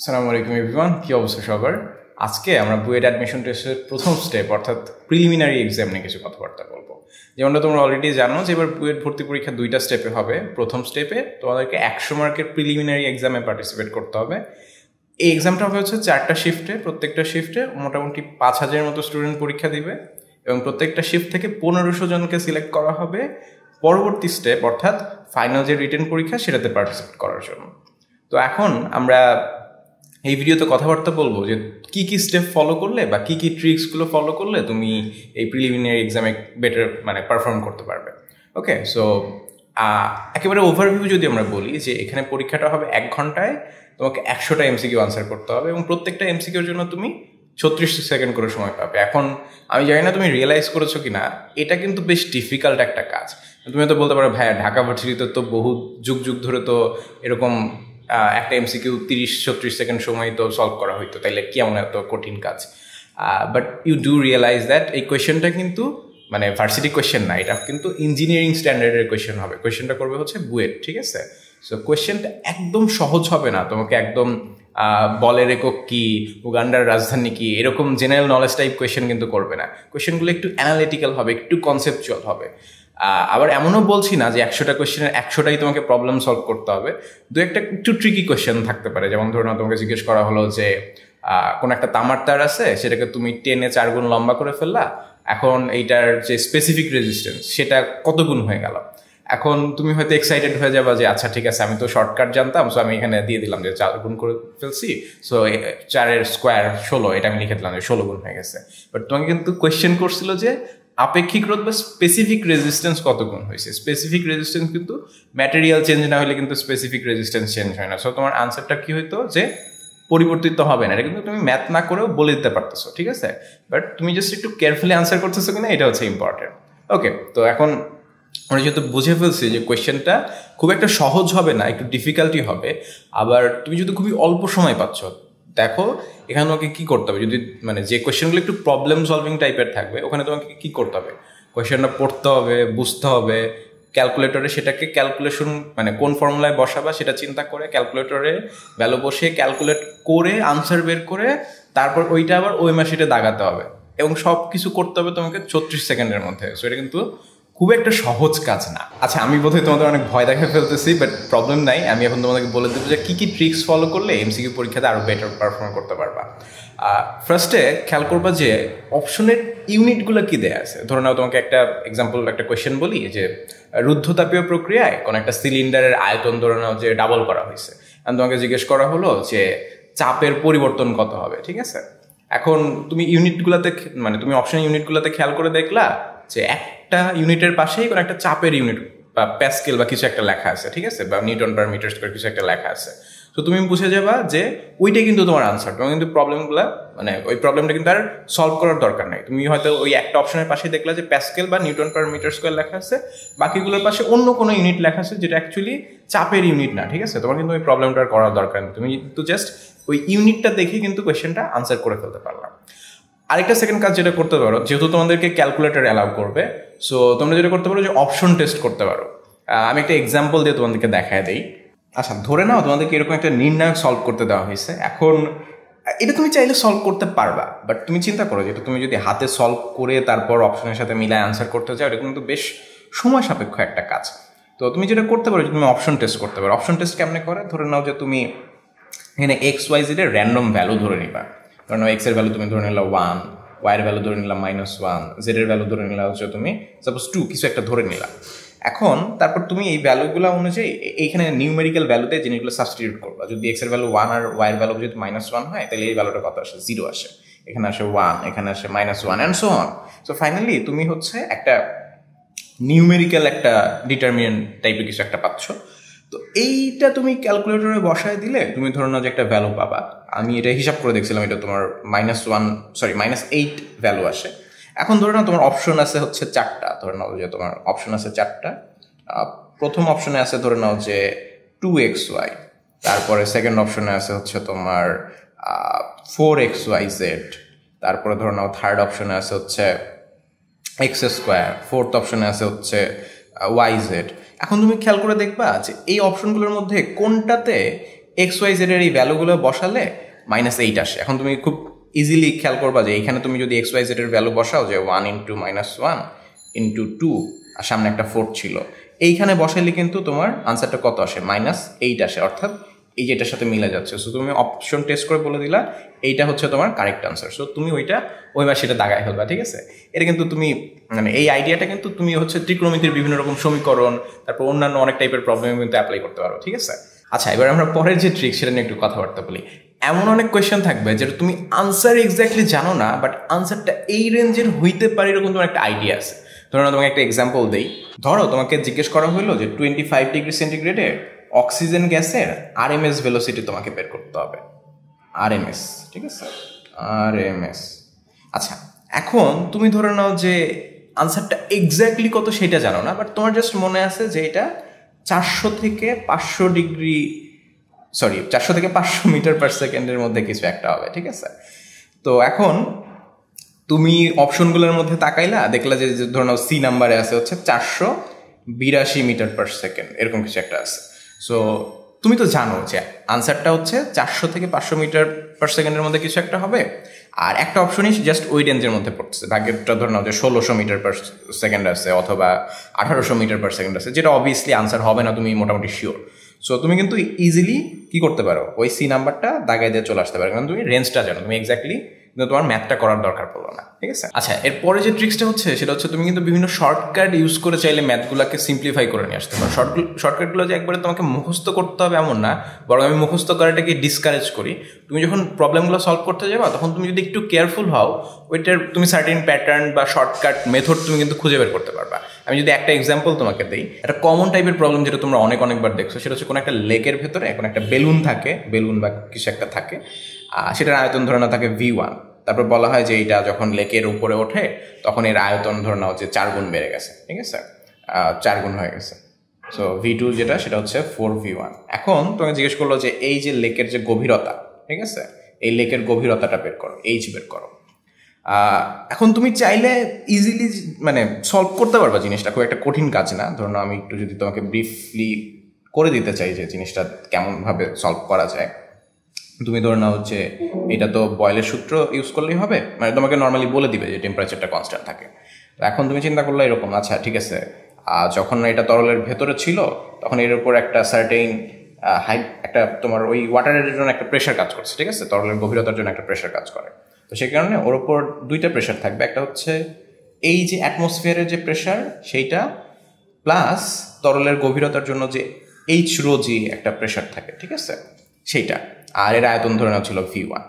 সালামু আলাইকুম এভরিওয়ান কি অবস্থা সবার? আজকে আমরা বুয়েট অ্যাডমিশন টেস্টের প্রথম স্টেপ অর্থাৎ প্রিলিমিনারি এক্সাম নিয়ে কিছু কথাবার্তা বলব। যেমনটা তোমরা অলরেডি জানো যে এবার বুয়েট ভর্তি পরীক্ষা দুইটা স্টেপে হবে। প্রথম স্টেপে তোমাদেরকে একশো মার্কের প্রিলিমিনারি এক্সামে পার্টিসিপেট করতে হবে। এই এক্সামটা হবে হচ্ছে চারটা শিফটে প্রত্যেকটা শিফটে মোটামুটি পাঁচ হাজারের মতো স্টুডেন্ট পরীক্ষা দিবে এবং প্রত্যেকটা শিফট থেকে পনেরোশো জনকে সিলেক্ট করা হবে। পরবর্তী স্টেপ অর্থাৎ ফাইনাল যে রিটার্ন পরীক্ষা, সেটাতে পার্টিসিপেট করার জন্য। তো এখন আমরা এই ভিডিওতে কথাবার্তা বলব যে কি কি স্টেপ ফলো করলে বা কি কি ট্রিক্সগুলো ফলো করলে তুমি এই প্রিলিমিনারি এক্সামে বেটার মানে পারফর্ম করতে পারবে। ওকে সো একেবারে ওভারভিউ যদি আমরা বলি যে এখানে পরীক্ষাটা হবে এক ঘন্টায়, তোমাকে একশোটা এমসিকিউ আনসার করতে হবে এবং প্রত্যেকটা এমসিকিউর জন্য তুমি ছত্রিশ সেকেন্ড করে সময় পাবে। এখন, আমি জানি না তুমি রিয়েলাইজ করেছ কি না এটা কিন্তু বেশ ডিফিকাল্ট একটা কাজ। তুমি তো বলতে পারো, ভাইয়া, ঢাকা ভার্সিটিতে তো বহু যুগ যুগ ধরে তো এরকম একটা এমসিকিউ তিরিশ, ছত্রিশ সেকেন্ড সময় তো সলভ করা হইতো। তাইলে কেমন এত কঠিন কাজ? But you do realise that এই কোয়েশ্চেনটা কিন্তু মানে ভার্সিটি কোয়েশ্চেন না, এটা কিন্তু ইঞ্জিনিয়ারিং স্ট্যান্ডার্ডের কোয়েশ্চেন হবে। কোয়েশ্চেনটা করবে হচ্ছে বুয়েট, ঠিক আছে? সো কোয়েশ্চেনটা একদম সহজ হবে না। তোমাকে একদম বলের একক কি, উগান্ডার রাজধানী কি, এরকম জেনারেল নলেজ টাইপ কোয়েশ্চেন কিন্তু করবে না। কোয়েশ্চেনগুলো একটু অ্যানালিটিক্যাল হবে, একটু কনসেপচুয়াল হবে। আবার এমনও বলছি না যে একশোটা কোয়েশ্চেনের একশোটাই তোমাকে প্রবলেম সলভ করতে হবে। দু একটা একটু ট্রিকি কোয়েশ্চেন থাকতে পারে। যেমন ধরুন তোমাকে জিজ্ঞেস করা হলো যে কোন একটা তামার তার আছে? সেটাকে তুমি টেনে চার গুণ লম্বা করে ফেললা। এখন এইটার যে স্পেসিফিক রেজিস্ট্যান্স সেটা কত গুণ হয়ে গেল? এখন তুমি হয়তো এক্সাইটেড হয়ে যাবা যে আচ্ছা ঠিক আছে, আমি তো শর্টকাট জানতাম সো আমি এখানে দিয়ে দিলাম যে, চার গুণ করে ফেলছি। সো চারের স্কোয়ার ষোলো, এটা আমি লিখে দিলাম যে, ষোলো গুণ হয়ে গেছে। বাট তোমাকে কিন্তু কোয়েশ্চেন করছিল যে আপেক্ষিক রোধ বা স্পেসিফিক রেজিস্ট্যান্স কত গুণ হয়েছে? স্পেসিফিক রেজিস্ট্যান্স কিন্তু ম্যাটেরিয়াল চেঞ্জ না হলে কিন্তু স্পেসিফিক রেজিস্ট্যান্স চেঞ্জ হয় না। সো তোমার আনসারটা কি হইতো? যে পরিবর্তিত হবে না। এটা কিন্তু তুমি ম্যাথ না করেও বলে দিতে পারতেছো, ঠিক আছে? বাট তুমি জাস্ট একটু কেয়ারফুলি আনসার করতেছো কিনা, এটা হচ্ছে ইম্পর্টেন্ট ওকে তো এখন আমরা যেহেতু বুঝে ফেলছি যে কোয়েশ্চেনটা খুব একটা সহজ হবে না, একটু ডিফিকাল্টি হবে, আবার তুমি যদি খুবই অল্প সময় পাচ্ছ দেখো, এখানে তোমাকে কী করতে হবে? যদি মানে যে কোয়েশ্চেনগুলো একটু প্রবলেম সলভিং টাইপের থাকবে, ওখানে তোমাকে কী করতে হবে? কোয়েশ্চেনটা পড়তে হবে, বুঝতে হবে ক্যালকুলেটরে সেটাকে ক্যালকুলেশন মানে কোন ফর্মুলায় বসাবা সেটা চিন্তা করে ক্যালকুলেটরে ভ্যালু বসে ক্যালকুলেট করে আনসার বের করে তারপর ওইটা আবার ওই মাসিটা দাগাতে হবে। এবং সব কিছু করতে হবে তোমাকে ছত্রিশ সেকেন্ডের মধ্যে। সো এটা কিন্তু খুব একটা সহজ কাজ না। আচ্ছা আমি বোধহয় তোমাদের অনেক ভয় দেখা ফেলতেছি বাট প্রবলেম নাই। আমি এখন তোমাদেরকে বলে দেবো যে কী কী ট্রিক্স ফলো করলে এমসিকিউ পরীক্ষাতে আরও বেটার পারফর্ম করতে পারবা। ফার্স্টে খেয়াল করবা যে অপশনের ইউনিটগুলো কী দেয়া আছে। ধরে নাও তোমাকে একটা এক্সাম্পল একটা কোয়েশ্চেন বলি যে, রুদ্ধতাপীয় প্রক্রিয়ায় কোনো একটা সিলিন্ডারের আয়তন ধরে নাও যে ডাবল করা হয়েছে। তোমাকে জিজ্ঞেস করা হলো যে চাপের পরিবর্তন কত হবে, ঠিক আছে? এখন তুমি ইউনিটগুলোতে মানে তুমি অপশন ইউনিটগুলোতে খেয়াল করে দেখলা যে একটা ইউনিটের পাশেই কোনো একটা চাপের ইউনিট বা প্যাসকেল বা কিছু একটা লেখা আছে, ঠিক আছে? বা নিউটন পার মিটার স্কোয়ার কিছু একটা লেখা আছে। তো তুমি বুঝে যাবা যে ওইটাই কিন্তু তোমার আনসার তোমার কিন্তু প্রবলেমগুলো মানে ওই প্রবলেমটা কিন্তু আর সলভ করার দরকার নেই। তুমি হয়তো ওই একটা অপশনের পাশে দেখলা যে প্যাসকেল বা নিউটন পার মিটার স্কোয়ার লেখা আছে, বাকিগুলোর পাশে অন্য কোনো ইউনিট লেখা আছে যেটা অ্যাকচুয়ালি চাপের ইউনিট না, ঠিক আছে? তোমার কিন্তু ওই প্রবলেমটা করার দরকার নেই। তুমি কিন্তু জাস্ট ওই ইউনিটটা দেখে কিন্তু কোয়েশ্চেনটা আনসার করে ফেলতে পারলাম আরেকটা সেকেন্ড কাজ যেটা করতে পারো, যেহেতু তোমাদেরকে ক্যালকুলেটার অ্যালাউ করবে সো তোমরা যেটা করতে পারো যে অপশন টেস্ট করতে পারো। আমি একটা এক্সাম্পল দিয়ে তোমাদেরকে দেখায় দিই। আচ্ছা ধরে নাও তোমাদেরকে এরকম একটা নির্ণায়ক সলভ করতে দেওয়া হয়েছে। এখন, এটা তুমি চাইলে সলভ করতে পারবা বাট তুমি চিন্তা করো যেটা তুমি যদি হাতে সলভ করে তারপর অপশনের সাথে মিলায় আনসার করতে চাও, এটা কিন্তু বেশ সময় সাপেক্ষ একটা কাজ। তো তুমি যেটা করতে পারো তুমি অপশন টেস্ট করতে পারো। অপশন টেস্ট কেমনে করে? ধরে নাও যে তুমি এখানে এক্স ওয়াই জেডের র্যান্ডম ভ্যালু ধরে নিবা। নাও এক্সের ভ্যালু তুমি ধরে নিলা ওয়ান ওয়াইয়ের ভ্যালু ধরে নিলাম মাইনাস ওয়ান জেডের ভ্যালু ধরে নিলাম হচ্ছে তুমি সাপোজ টু কিছু একটা ধরে নিলাম এখন তারপর তুমি এই ভ্যালুগুলো অনুযায়ী এইখানে নিউমেরিক্যাল ভ্যালুতে জিনিসগুলো সাবস্টিটিউট করবা। যদি এক্সের ভ্যালু ওয়ান আর ওয়াইয়ের ভ্যালু যদি মাইনাস ওয়ান হয়, তাহলে এই ভ্যালুটা কত আসে? জিরো আসে। এখানে আসে ওয়ান এখানে আসে minus one and so on so finally তুমি হচ্ছে একটা নিউমেরিক্যাল একটা ডিটারমিনেন্ট টাইপের কিছু একটা পাচ্ছ। তো এইটা তুমি ক্যালকুলেটরে বসায় দিলে তুমি ধরো না যে একটা ভ্যালু পাবা। আমি এটা হিসাব করে দেখছিলাম, এটা তোমার minus one sorry minus eight value আসে। এখন ধরে নাও তোমার অপশন আছে হচ্ছে চারটা। ধরে নাও যে তোমার অপশন আছে চারটা। প্রথম অপশনে আছে ধরে নাও যে টু এক্স ওয়াই তারপরে সেকেন্ড অপশনে আছে হচ্ছে তোমার ফোর এক্স ওয়াই জেড তারপরে ধরে নাও থার্ড অপশনে আছে হচ্ছে এক্স স্কোয়ার ফোর্থ অপশনে আছে হচ্ছে ওয়াই জেড এখন তুমি খেয়াল করে দেখবা যে এই অপশনগুলোর মধ্যে কোনটাতে এক্স ওয়াই জেড এর এই ভ্যালুগুলো বসালে মাইনাস এইট আসে। এখন তুমি খুব ইজিলি খেয়াল করবা যে এখানে তুমি যদি এক্স ওয়াই জেড এর ভ্যালু বসাও যে one into minus one into two আর সামনে একটা ফোর ছিল। এইখানে বসাইলে কিন্তু তোমার আনসারটা কত আসে? মাইনাস এইট আসে। অর্থাৎ এই যেটার সাথে মিলে যাচ্ছে। সো তুমি অপশন টেস্ট করে বলে দিলা, এইটা হচ্ছে তোমার কারেক্ট আনসার সো তুমি ওইটা ওইবার সেটা দাগায় ফেলবা, ঠিক আছে? এটা কিন্তু তুমি মানে এই আইডিয়াটা কিন্তু তুমি হচ্ছে ত্রিক্রমিতির বিভিন্ন রকম সমীকরণ, তারপর অন্যান্য অনেক টাইপের প্রবলেম কিন্তু অ্যাপ্লাই করতে পারো, ঠিক আছে? আচ্ছা এবার আমরা পরের যে ট্রিক সেটা নিয়ে একটু কথাবার্তা বলি। এমন অনেক কোয়েশ্চেন থাকবে যেটা তুমি আনসার এক্স্যাক্টলি জানো না বাট আনসারটা এই রেঞ্জের হইতে পারে এরকম তোমার একটা আইডিয়া আছে। ধরো তোমাকে একটা এক্সাম্পল দেই। ধরো, তোমাকে জিজ্ঞেস করা হলো যে টোয়েন্টি ফাইভ ডিগ্রি সেন্টিগ্রেডে অক্সিজেন গ্যাসের আর এম এস ভেলোসিটি তোমাকে বের করতে হবে। আর এম এস ঠিক আছে? আর এম এস আচ্ছা এখন তুমি ধরে নাও যে আনসারটা এক্স্যাক্টলি কত সেটা জানো না বাট তোমার জাস্ট মনে আছে যে এটা চারশো থেকে পাঁচশো ডিগ্রি সরি চারশো থেকে পাঁচশো মিটার পার সেকেন্ডের মধ্যে কিছু একটা হবে, ঠিক আছে? তো এখন তুমি অপশনগুলোর মধ্যে তাকাইলা, দেখলা যে ধরো নাও সি নাম্বারে আছে হচ্ছে চারশো বিরাশি মিটার পার সেকেন্ড এরকম কিছু একটা আছে। সো তুমি তো জানো যে আনসারটা হচ্ছে চারশো থেকে পাঁচশো মিটার পার সেকেন্ডের মধ্যে কিছু একটা হবে। আর একটা অপশনই জাস্ট ওই রেঞ্জের মধ্যে পড়ছে ভাগ্যটা ধরে নাও যে ষোলোশো মিটার পার সেকেন্ড আছে অথবা আঠারোশো মিটার পার সেকেন্ড আছে, যেটা অবভিয়াসলি আনসার হবে না, তুমি মোটামুটি শিওর সো তুমি কিন্তু ইজিলি কি করতে পারো? ওই সি নাম্বারটা দাগাই দিয়ে চলে আসতে পারো। কারণ তুমি রেঞ্জটা জানো, তুমি এক্স্যাক্টলি কিন্তু তোমার ম্যাথটা করার দরকার পড়ল না, ঠিক আছে? আচ্ছা এরপরে যে ট্রিক্সটা হচ্ছে, সেটা হচ্ছে তুমি কিন্তু বিভিন্ন শর্টকাট ইউজ করে চাইলে ম্যাথগুলোকে সিম্পলিফাই করে নিয়ে আসতে পারো। শর্ট শর্টকাটগুলো যে একবারে তোমাকে মুখস্থ করতে হবে এমন না, বরং আমি মুখস্থ করাটাকে ডিসকারেজ করি। তুমি যখন প্রবলেমগুলো সলভ করতে যাবা, তখন তুমি যদি একটু কেয়ারফুল হও, ওইটার তুমি সার্টেন প্যাটার্ন বা শর্টকাট মেথড তুমি কিন্তু খুঁজে বের করতে পারবা। আমি যদি একটা এক্সাম্পল তোমাকে দিই, একটা কমন টাইপের প্রবলেম যেটা তোমরা অনেক অনেকবার দেখছ, সেটা হচ্ছে কোনো একটা লেকের ভেতরে এখন একটা বেলুন থাকে বেলুন বা কিছু একটা থাকে। সেটার আয়তন ধরানো থাকে ভি ওয়ান তারপর বলা হয় যে এটা যখন লেকের উপরে ওঠে, তখন এর আয়তন ধরে নাও যে চার গুণ বেড়ে গেছে, ঠিক আছে? চার গুণ হয়ে গেছে। সো ভি টু যেটা, সেটা হচ্ছে ফোর ভি ওয়ান এখন তোমাকে জিজ্ঞেস করল যে এই যে লেকের যে গভীরতা, ঠিক আছে? এই লেকের গভীরতাটা বের করো এইচ বের করো। এখন তুমি চাইলে ইজিলি মানে সলভ করতে পারবা জিনিসটা, খুব একটা কঠিন কাজ না। ধরুন আমি একটু যদি তোমাকে ব্রিফলি করে দিতে চাই যে জিনিসটা কেমনভাবে সলভ করা যায়। তুমি ধরে নাও যে এটা তো বয়েলের সূত্র ইউজ করলেই হবে। মানে তোমাকে নর্মালি বলে দিবে যে টেম্পারেচারটা কনস্ট্যান্ট থাকে। এখন তুমি চিন্তা করলে এরকম আচ্ছা ঠিক আছে। আর যখন এটা তরলের ভেতরে ছিল, তখন এর উপর একটা সার্টেইন হাই একটা তোমার ওই ওয়াটারের জন্য একটা প্রেশার কাজ করছে, ঠিক আছে? তরলের গভীরতার জন্য একটা প্রেশার কাজ করে। তো সেই কারণে ওর ওপর দুইটা প্রেশার থাকবে। একটা হচ্ছে এই যে অ্যাটমসফিয়ারের যে প্রেশার সেইটা প্লাস তরলের গভীরতার জন্য যে এইচ রোজি একটা প্রেশার থাকে, ঠিক আছে? সেইটা। আর এর আয়তন ধরে নেওয়া ছিল ভি ওয়ান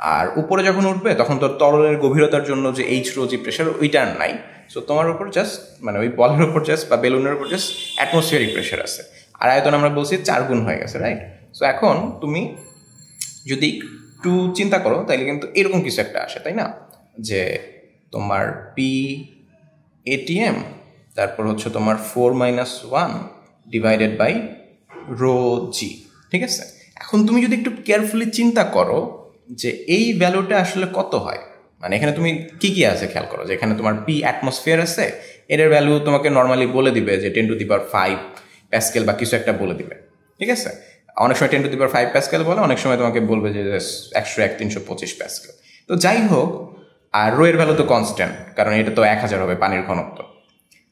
আর উপরে যখন উঠবে, তখন তোর তরলের গভীরতার জন্য যে এইচ রোজি প্রেশার ওইটা আর নাই। সো তোমার উপর জাস্ট মানে ওই বলের উপর জাস্ট বা বেলুনের উপর জাস্ট অ্যাটমসফিয়ারিক প্রেশার আছে। আর আয়তন আমরা বলছি চার গুণ হয়ে গেছে রাইট সো এখন তুমি যদি একটু চিন্তা করো তাহলে কিন্তু এরকম কিছু একটা আসে, তাই না? যে তোমার পি এটিএম তারপর হচ্ছে তোমার four minus one divided by rho জি ঠিক আছে? এখন তুমি যদি একটু কেয়ারফুলি চিন্তা করো যে এই ভ্যালুটা আসলে কত হয়? মানে এখানে তুমি কি কি আছে খেয়াল করো? যে এখানে তোমার পি অ্যাটমসফিয়ার আছে, এর ভ্যালু তোমাকে নর্মালি বলে দিবে যে ten to the five pascal বা কিছু একটা বলে দিবে। ঠিক আছে? অনেক সময় ten to the five pascal বলে, অনেক সময় তোমাকে বলবে যে একশো এক, তিনশো পঁচিশ প্যাসকেল তো যাই হোক, আর রোয়ের ভ্যালু তো কনস্ট্যান্ট কারণ এটা তো এক হাজার হবে পানির ঘনত্ব।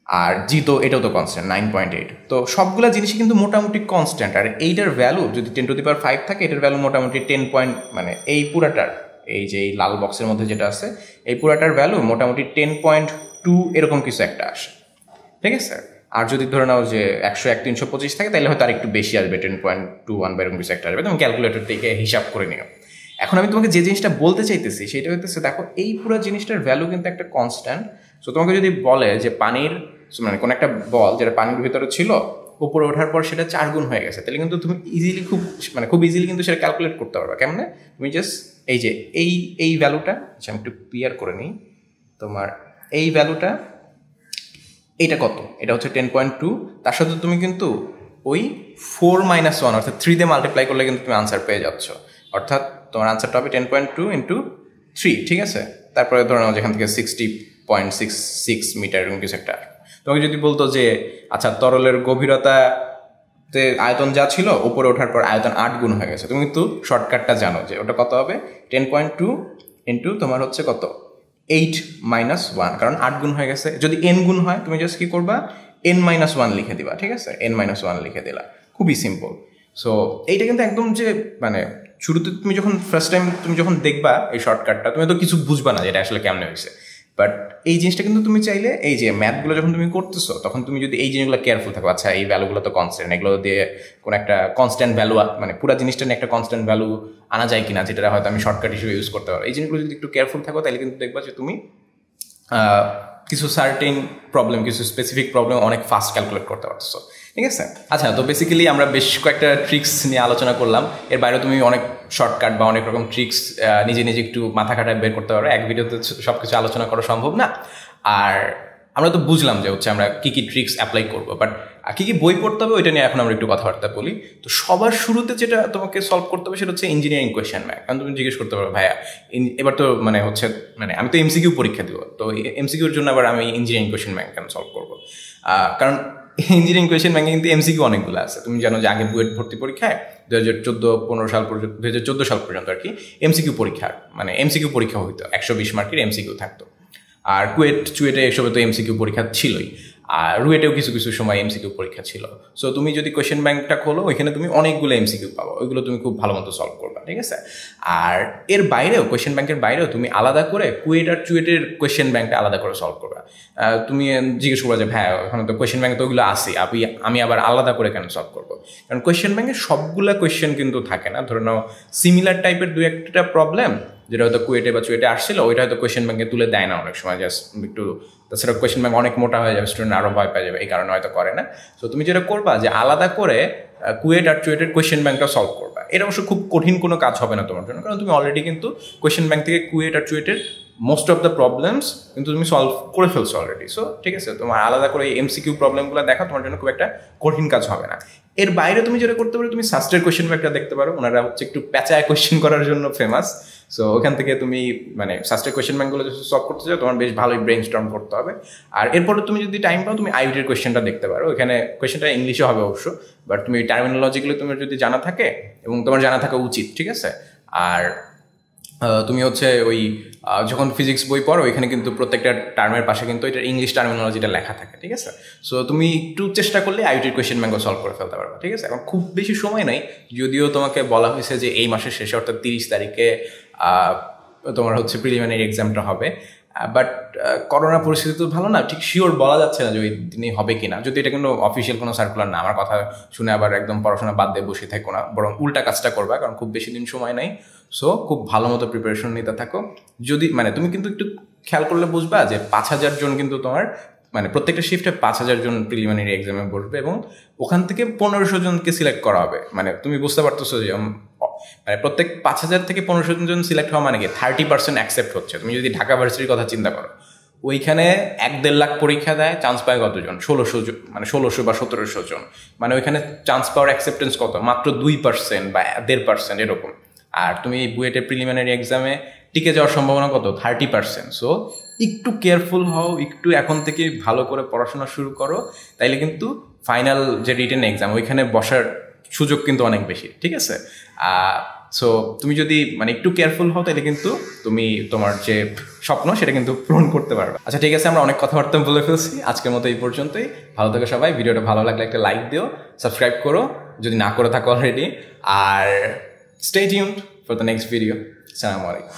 আর জি তো এটাও তো কনস্ট্যান্ট নাইন পয়েন্ট এইট তো সবগুলো জিনিসই কিন্তু মোটামুটি কনস্ট্যান্ট আর এইটার ভ্যালু যদি ten to the power five থাকে, এটার ভ্যালু মোটামুটি টেন পয়েন্ট মানে এই পুরাটার, এই যে এই লাল বক্সের মধ্যে যেটা আছে, এই পুরাটার ভ্যালু মোটামুটি টেন পয়েন্ট টু এরকম কিছু একটা আসে। ঠিক আছে? স্যার আর যদি ধরে নাও যে একশো এক, তিনশো পঁচিশ থাকে তাহলে হয়তো আর একটু বেশি আসবে টেন পয়েন্ট টু ওয়ান বা এরকম কিছু একটা আসবে। তুমি ক্যালকুলেটর থেকে হিসাব করে নিও। এখন আমি তোমাকে যে জিনিসটা বলতে চাইতেছি, সেটা হইতেছে, দেখো, এই পুরো জিনিসটার ভ্যালু কিন্তু একটা কনস্ট্যান্ট সো তোমাকে যদি বলে যে পানির মানে কোনো একটা বল যেটা পানির ভিতরে ছিল, উপরে ওঠার পর সেটা চার গুণ হয়ে গেছে। তাহলে কিন্তু তুমি ইজিলি খুব মানে খুব ইজিলি কিন্তু সেটা ক্যালকুলেট করতে পারবে। কেমন? তুমি জাস্ট এই যে এই এই ভ্যালুটা আচ্ছা আমি একটু ক্লিয়ার করে নিই। তোমার এই ভ্যালুটা এইটা কত? এটা হচ্ছে টেন পয়েন্ট টু তার সাথে তুমি কিন্তু ওই ফোর মাইনাস ওয়ান অর্থাৎ থ্রি দিয়ে মাল্টিপ্লাই করলে কিন্তু তুমি আনসার পেয়ে যাচ্ছ। অর্থাৎ তোমার আনসারটা হবে ten point two into three ঠিক আছে? তারপরে ধরো যেখান থেকে sixty point six six metre এরকম কিছু একটা। তোমাকে যদি বলতো যে আচ্ছা তরলের গভীরতা তে আয়তন যা ছিল, উপরে ওঠার পর আয়তন আট গুণ হয়ে গেছে। তুমি কিন্তু শর্টকাটটা জানো যে ওটা কত হবে? টেন পয়েন্ট টু ইন্টু তোমার হচ্ছে কত? এইট মাইনাস ওয়ান, কারণ আট গুণ হয়ে গেছে। যদি এন গুণ হয়, তুমি জাস্ট কি করবা? এন মাইনাস ওয়ান লিখে দিবা, ঠিক আছে? এন মাইনাস ওয়ান লিখে দিলা। খুবই সিম্পল সো এইটা কিন্তু একদম যে মানে শুরুতে তুমি যখন ফার্স্ট টাইম তুমি যখন দেখবা এই শর্টকাটটা তুমি তো কিছু বুঝবা না যে এটা আসলে কেমন হয়েছে। বাট এই জিনিসটা কিন্তু তুমি চাইলে এই যে ম্যাথগুলো যখন তুমি করতেছো, তখন তুমি যদি এই জিনিসগুলো কেয়ারফুল থাকো আচ্ছা এই ভ্যালুগুলো তো কনস্ট্যান্ট এগুলো দিয়ে কোনো একটা কনস্ট্যান্ট ভ্যালু মানে পুরো জিনিসটা নিয়ে একটা কনস্ট্যান্ট ভ্যালু আনা যায় কিনা, যেটা হয়তো আমি শর্টকাট হিসেবে ইউজ করতে পারব। এই জিনিসগুলো যদি একটু কেয়ারফুল থাকো, তাহলে কিন্তু দেখবা যে তুমি কিছু সার্টেন প্রবলেম কিছু স্পেসিফিক প্রবলেম অনেক ফাস্ট ক্যালকুলেট করতে পারছ ঠিক আছে? আচ্ছা তো বেসিক্যালি আমরা বেশ কয়েকটা ট্রিক্স নিয়ে আলোচনা করলাম। এর বাইরে তুমি অনেক শর্টকাট বা অনেক রকম ট্রিক্স নিজে নিজে একটু মাথা কাটায় বের করতে পারো। এক ভিডিওতে সব কিছু আলোচনা করা সম্ভব না। আর আমরা তো বুঝলাম যে হচ্ছে আমরা কী কী ট্রিক্স অ্যাপ্লাই করব। বাট কী কী বই পড়তে হবে ওইটা নিয়ে এখন আমরা একটু কথাবার্তা বলি। তো সবার শুরুতে যেটা তোমাকে সলভ করতে হবে সেটা হচ্ছে ইঞ্জিনিয়ারিং কোয়েশ্চেন ম্যাক কারণ তুমি জিজ্ঞেস করতে পারো, ভাইয়া এবার তো মানে হচ্ছে মানে আমি তো এমসিকিউ পরীক্ষা দিব। তো এমসিকিউর জন্য আবার আমি ইঞ্জিনিয়ারিং কোয়েশ্চেন ব্যাংক কেন সলভ করব? কারণ ইঞ্জিনিয়ারিং কোয়েশ্চেন ব্যাংকে কিন্তু এমসিকিউ অনেকগুলো আছে। তুমি জানো যে আগে বুয়েট ভর্তি পরীক্ষায় দু হাজার চোদ্দ, পনেরো সাল পর্যন্ত দু হাজার চোদ্দ সাল পর্যন্ত আর কি এমসিকিউ পরীক্ষা মানে এমসিকিউ পরীক্ষা হইতো। একশো বিশ মার্কের এমসিকিউ থাকতো। আর কুয়েট, চুয়েটে এসবে তো এমসিকিউ পরীক্ষা ছিলই। আর রুয়েটেও কিছু কিছু সময় এমসিকিউ পরীক্ষা ছিল। সো তুমি যদি কোয়েশ্চেন ব্যাংকটা খোলো, ওইখানে তুমি অনেকগুলো এমসিকিউ পাবো। ওইগুলো তুমি খুব ভালো মতো সলভ করবা, ঠিক আছে? আর এর বাইরেও কোয়েশ্চেন ব্যাংকের বাইরেও তুমি আলাদা করে কুয়েট আর চুয়েটের কোয়েশ্চেন ব্যাংকটা আলাদা করে সলভ করবা। তুমি জিজ্ঞেস করবা যে ভাই ওখানে তো কোয়েশ্চেন ব্যাংকে তো ওগুলো আসি আমি আমি আবার আলাদা করে কেন সলভ করব? কারণ কোয়েশ্চেন ব্যাংকে সবগুলা কোয়েশ্চেন কিন্তু থাকে না। ধরে নাও সিমিলার টাইপের দু একটা প্রবলেম যেটা হয়তো কুয়েটে বা চুয়েটে আসছিল, ওইটা হয়তো কোয়েশ্চেন ব্যাংকে তুলে দেয় না অনেক সময় জাস্ট একটু, তাছাড়া কোয়েশ্চেন ব্যাংক অনেক মোটা হয়ে যাবে স্টুডেন্ট আরও ভয় পেয়ে যাবে, এই কারণে হয়তো করে না। সো তুমি যেটা করবা যে আলাদা করে কুয়েট আর চুয়েটের কোয়েশ্চেন ব্যাংকটা সলভ করবা। এটা অবশ্য খুব কঠিন কোনো কাজ হবে না তোমার জন্য, কারণ তুমি অলরেডি কিন্তু কোয়েশ্চেন ব্যাংক থেকে কুয়েট আর চুয়েটের মোস্ট অফ দ্য প্রবলেমস কিন্তু তুমি সলভ করে ফেলছো অলরেডি সো ঠিক আছে, তোমার আলাদা করে এই এমসিকিউ প্রবলেমগুলো দেখা তোমার জন্য খুব একটা কঠিন কাজ হবে না। এর বাইরে তুমি যেটা করতে পারো, তুমি সাস্টের কোয়েশ্চেন ব্যাংকটা দেখতে পারো, ওনারা হচ্ছে একটু প্যাচায় কোয়েশ্চেন করার জন্য ফেমাস সো ওখান থেকে তুমি মানে সাস্টের কোয়েশ্চেন ব্যাঙ্কগুলো যদি সলভ করতে চাও, তোমার বেশ ভালোই ব্রেন স্টর্ম করতে হবে। আর এরপরে তুমি যদি টাইম পাও, তুমি আইউটির কোয়েশ্চেনটা দেখতে পারো। ওখানে কোয়েশ্চেনটা ইংলিশে হবে অবশ্য বাট তুমি টার্মিনোলজিগুলো তোমার যদি জানা থাকে, এবং তোমার জানা থাকা উচিত, ঠিক আছে? আর তুমি হচ্ছে ওই যখন ফিজিক্স বই পড়ো, ওইখানে কিন্তু প্রত্যেকটা টার্মের পাশে কিন্তু এটা ইংলিশ টার্মিনোলজিটা লেখা থাকে, ঠিক আছে? সো তুমি একটু চেষ্টা করলে আইটির কোয়েশ্চেন ব্যাঙ্ক সলভ করে ফেলতে পারবে, ঠিক আছে? এখন খুব বেশি সময় নেই, যদিও তোমাকে বলা হয়েছে যে এই মাসের শেষে, অর্থাৎ তিরিশ তারিখে তোমার হচ্ছে প্রিলিমিনারি এক্সামটা হবে। বাট করোনা পরিস্থিতি তো ভালো না, ঠিক শিওর বলা যাচ্ছে না যে ওই দিনই হবে কিনা। যদি এটা কোনো অফিসিয়াল কোনো সার্কুলার না, আমার কথা শুনে আবার একদম পড়াশোনা বাদ দিয়ে বসে থাকো না, বরং উল্টা কাজটা করবা, কারণ খুব বেশি দিন সময় নাই। সো খুব ভালো মতো প্রিপারেশন নিতে থাকো। যদি মানে তুমি কিন্তু একটু খেয়াল করলে বুঝবা যে পাঁচ হাজার জন কিন্তু তোমার মানে প্রত্যেকটা শিফটে পাঁচ হাজার জন প্রিলিমিনারি এক্সামে বসবে এবং ওখান থেকে পনেরোশো জনকে সিলেক্ট করা হবে। মানে তুমি বুঝতে পারতেছো যে মানে প্রত্যেক পাঁচ হাজার থেকে পনেরোশো জন সিলেক্ট হওয়া মানে কি? থার্টি পার্সেন্ট অ্যাকসেপ্ট হচ্ছে। তুমি যদি ঢাকা ভার্সিটির কথা চিন্তা করো, ওইখানে এক দেড় লাখ পরীক্ষা দেয় চান্স পায় কতজন? ষোলোশো জন মানে ষোলোশো বা সতেরোশো জন। মানে ওইখানে চান্স পাওয়ার অ্যাকসেপ্টেন্স কত? মাত্র দুই পার্সেন্ট বা দেড় পার্সেন্ট এরকম। আর তুমি এই বুয়েটের প্রিলিমিনারি এক্সামে টিকে যাওয়ার সম্ভাবনা কত? থার্টি পার্সেন্ট সো একটু কেয়ারফুল হও, একটু এখন থেকে ভালো করে পড়াশোনা শুরু করো, তাইলে কিন্তু ফাইনাল যে রিটেন এক্সাম ওইখানে বসার সুযোগ কিন্তু অনেক বেশি, ঠিক আছে? সো তুমি যদি মানে একটু কেয়ারফুল হও তাহলে কিন্তু তুমি তোমার যে স্বপ্ন, সেটা কিন্তু পূরণ করতে পারবে। আচ্ছা ঠিক আছে, আমরা অনেক কথাবার্তা বলে ফেলছি, আজকের মতো এই পর্যন্তই। ভালো থাকো সবাই, ভিডিওটা ভালো লাগলে একটা লাইক দিও সাবস্ক্রাইব করো, যদি না করে থাকো অলরেডি আর stay tuned for the next video সালামালাইকুম